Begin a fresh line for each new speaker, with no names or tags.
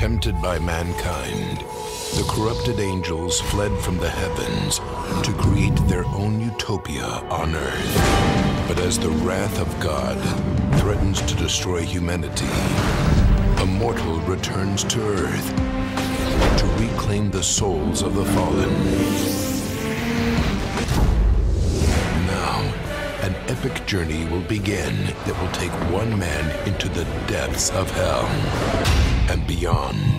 Tempted by mankind, the corrupted angels fled from the heavens to create their own utopia on earth. But as the wrath of God threatens to destroy humanity, a mortal returns to earth to reclaim the souls of the fallen. Now, an epic journey will begin that will take one man into the depths of hell beyond.